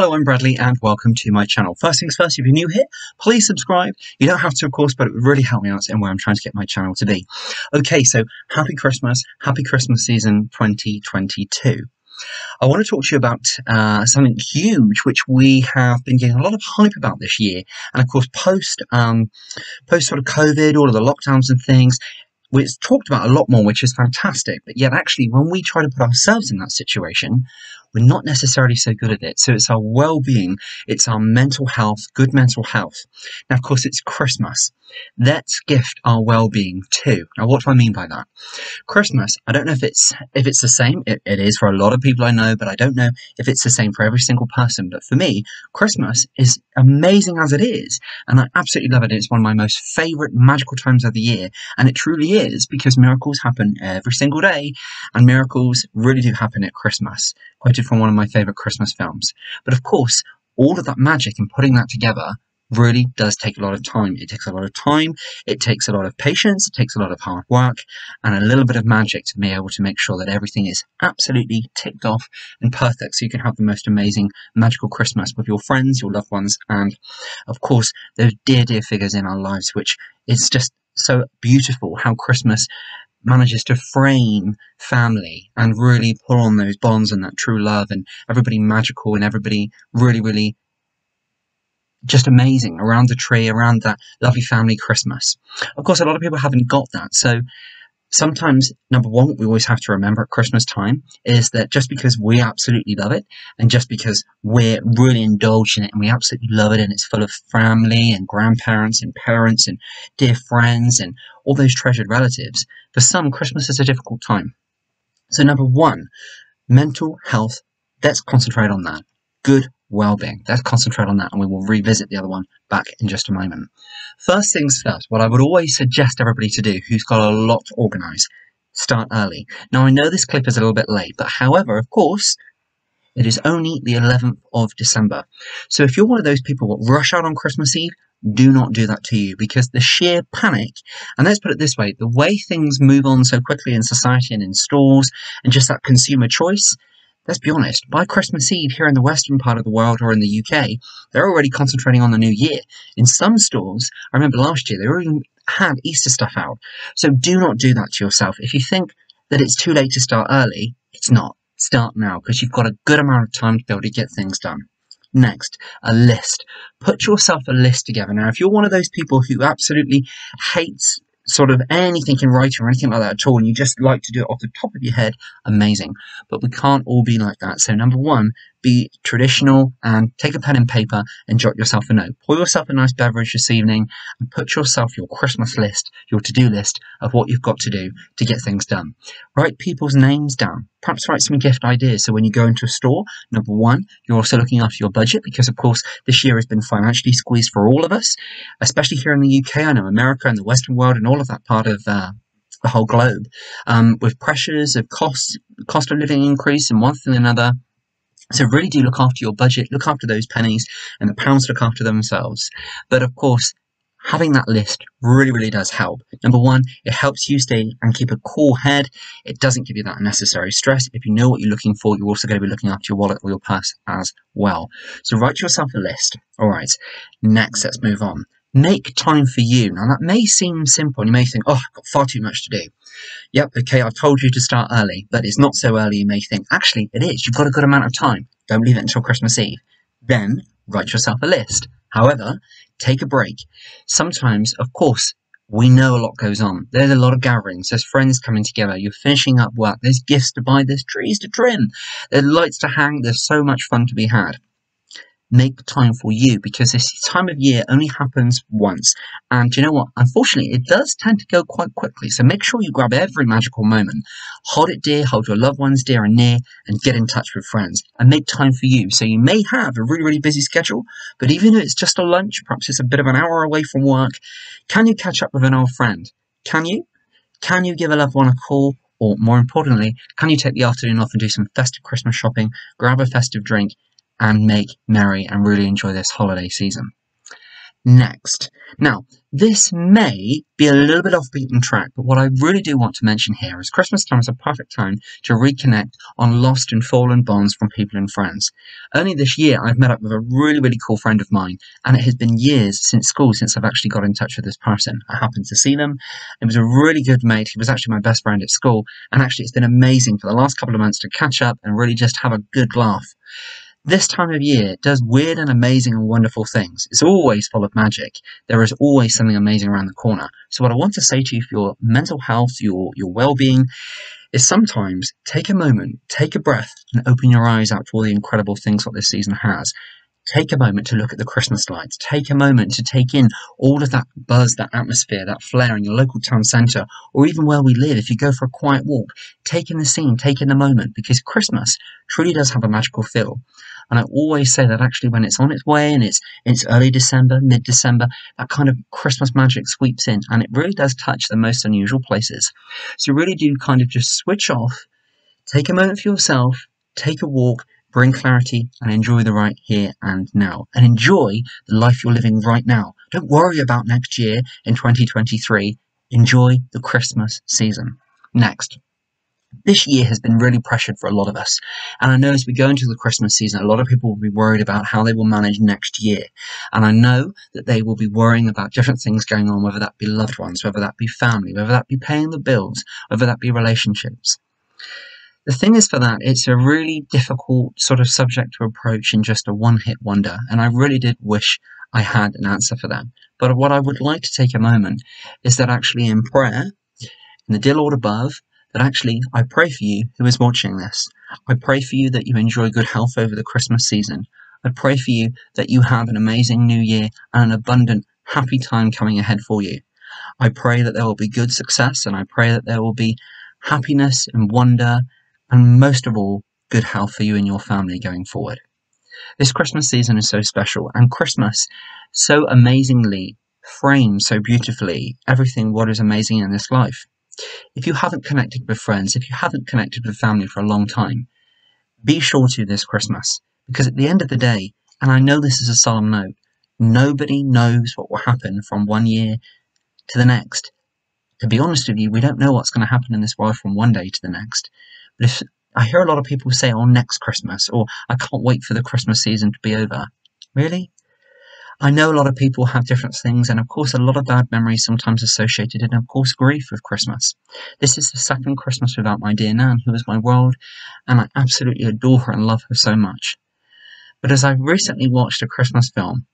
Hello, I'm Bradley and welcome to my channel. First things first, if you're new here, please subscribe. You don't have to, of course, but it would really help me out in where I'm trying to get my channel to be. Okay, so happy Christmas, happy Christmas season 2022. I want to talk to you about uh, something huge, which we have been getting a lot of hype about this year, and of course, post um, post sort of COVID, all of the lockdowns and things, it's talked about a lot more, which is fantastic. But yet, actually, when we try to put ourselves in that situation, we're not necessarily so good at it. So it's our well-being, it's our mental health, good mental health. Now, of course, it's Christmas. Let's gift our well-being too. Now, what do I mean by that? Christmas, I don't know if it's if it's the same. It, it is for a lot of people I know, but I don't know if it's the same for every single person. But for me, Christmas is amazing as it is, and I absolutely love it. It's one of my most favorite magical times of the year, and it truly is because miracles happen every single day, and miracles really do happen at Christmas. Quoted from one of my favorite Christmas films. But of course, all of that magic and putting that together really does take a lot of time. It takes a lot of time, it takes a lot of patience, it takes a lot of hard work, and a little bit of magic to be able to make sure that everything is absolutely ticked off and perfect so you can have the most amazing magical Christmas with your friends, your loved ones, and of course, those dear, dear figures in our lives, which is just so beautiful how Christmas manages to frame family and really pull on those bonds and that true love and everybody magical and everybody really, really just amazing around the tree, around that lovely family Christmas. Of course, a lot of people haven't got that. So sometimes, number one, we always have to remember at Christmas time is that just because we absolutely love it and just because we're really indulged in it and we absolutely love it and it's full of family and grandparents and parents and dear friends and all those treasured relatives, for some, Christmas is a difficult time. So, number one, mental health, let's concentrate on that. Good well-being. Let's concentrate on that and we will revisit the other one back in just a moment. First things first, what I would always suggest everybody to do who's got a lot to organise, start early. Now I know this clip is a little bit late, but however, of course, it is only the 11th of December. So if you're one of those people that rush out on Christmas Eve, do not do that to you because the sheer panic, and let's put it this way, the way things move on so quickly in society and in stores and just that consumer choice, let's be honest, by Christmas Eve here in the western part of the world or in the UK, they're already concentrating on the new year. In some stores, I remember last year, they already had Easter stuff out. So do not do that to yourself. If you think that it's too late to start early, it's not. Start now because you've got a good amount of time to be able to get things done. Next, a list. Put yourself a list together. Now, if you're one of those people who absolutely hates sort of anything in writing or anything like that at all, and you just like to do it off the top of your head, amazing. But we can't all be like that. So, number one, be traditional and take a pen and paper and jot yourself a note. Pour yourself a nice beverage this evening and put yourself your Christmas list, your to do list of what you've got to do to get things done. Write people's names down. Perhaps write some gift ideas. So when you go into a store, number one, you're also looking after your budget because, of course, this year has been financially squeezed for all of us, especially here in the UK. I know America and the Western world and all of that part of uh, the whole globe, um, with pressures of cost, cost of living increase and one thing and another so really do look after your budget, look after those pennies, and the pounds look after themselves. But of course, having that list really, really does help. Number one, it helps you stay and keep a cool head. It doesn't give you that unnecessary stress. If you know what you're looking for, you're also going to be looking after your wallet or your purse as well. So write yourself a list. All right. Next, let's move on. Make time for you. Now that may seem simple and you may think, oh, I've got far too much to do. Yep, okay, I've told you to start early, but it's not so early you may think. Actually, it is. You've got a good amount of time. Don't leave it until Christmas Eve. Then write yourself a list. However, take a break. Sometimes, of course, we know a lot goes on. There's a lot of gatherings. There's friends coming together. You're finishing up work. There's gifts to buy. There's trees to trim. There's lights to hang. There's so much fun to be had make time for you because this time of year only happens once. And you know what? Unfortunately, it does tend to go quite quickly. So make sure you grab every magical moment. Hold it dear, hold your loved ones dear and near, and get in touch with friends and make time for you. So you may have a really, really busy schedule, but even if it's just a lunch, perhaps it's a bit of an hour away from work, can you catch up with an old friend? Can you? Can you give a loved one a call? Or more importantly, can you take the afternoon off and do some festive Christmas shopping, grab a festive drink, and make merry and really enjoy this holiday season. next. Now, this may be a little bit off beaten track, but what I really do want to mention here is Christmas time is a perfect time to reconnect on lost and fallen bonds from people and friends. Only this year, I've met up with a really, really cool friend of mine, and it has been years since school since I've actually got in touch with this person. I happened to see them. It was a really good mate. He was actually my best friend at school, and actually, it's been amazing for the last couple of months to catch up and really just have a good laugh. This time of year does weird and amazing and wonderful things. It's always full of magic. There is always something amazing around the corner. So what I want to say to you for your mental health, your, your well-being, is sometimes take a moment, take a breath, and open your eyes out to all the incredible things that this season has. Take a moment to look at the Christmas lights. Take a moment to take in all of that buzz, that atmosphere, that flair in your local town centre, or even where we live. If you go for a quiet walk, take in the scene, take in the moment, because Christmas truly does have a magical feel. And I always say that actually when it's on its way and it's it's early December, mid December, that kind of Christmas magic sweeps in and it really does touch the most unusual places. So really do kind of just switch off, take a moment for yourself, take a walk, bring clarity and enjoy the right here and now. And enjoy the life you're living right now. Don't worry about next year in 2023. Enjoy the Christmas season. Next. This year has been really pressured for a lot of us. And I know as we go into the Christmas season, a lot of people will be worried about how they will manage next year. And I know that they will be worrying about different things going on, whether that be loved ones, whether that be family, whether that be paying the bills, whether that be relationships. The thing is for that, it's a really difficult sort of subject to approach in just a one-hit wonder, and I really did wish I had an answer for that. But what I would like to take a moment is that actually in prayer, in the dear Lord above, that actually I pray for you who is watching this. I pray for you that you enjoy good health over the Christmas season. I pray for you that you have an amazing new year and an abundant, happy time coming ahead for you. I pray that there will be good success and I pray that there will be happiness and wonder and most of all, good health for you and your family going forward. This Christmas season is so special, and Christmas so amazingly frames so beautifully everything what is amazing in this life. If you haven't connected with friends, if you haven't connected with family for a long time, be sure to this Christmas. Because at the end of the day, and I know this is a solemn note, nobody knows what will happen from one year to the next. To be honest with you, we don't know what's going to happen in this world from one day to the next. I hear a lot of people say, oh, next Christmas, or I can't wait for the Christmas season to be over. Really? I know a lot of people have different things, and of course, a lot of bad memories sometimes associated, and of course, grief with Christmas. This is the second Christmas without my dear Nan, who is my world, and I absolutely adore her and love her so much. But as I recently watched a Christmas film,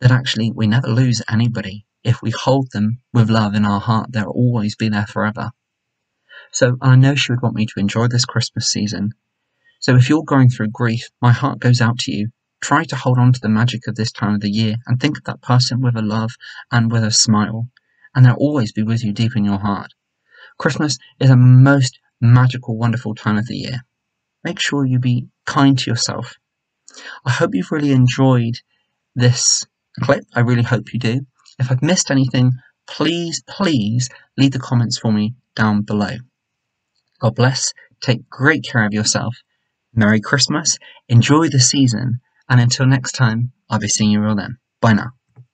that actually we never lose anybody. If we hold them with love in our heart, they'll always be there forever. So I know she would want me to enjoy this Christmas season. So if you're going through grief, my heart goes out to you. Try to hold on to the magic of this time of the year and think of that person with a love and with a smile, and they'll always be with you deep in your heart. Christmas is a most magical, wonderful time of the year. Make sure you be kind to yourself. I hope you've really enjoyed this clip. I really hope you do. If I've missed anything, please, please leave the comments for me down below. God bless. Take great care of yourself. Merry Christmas. Enjoy the season. And until next time, I'll be seeing you all then. Bye now.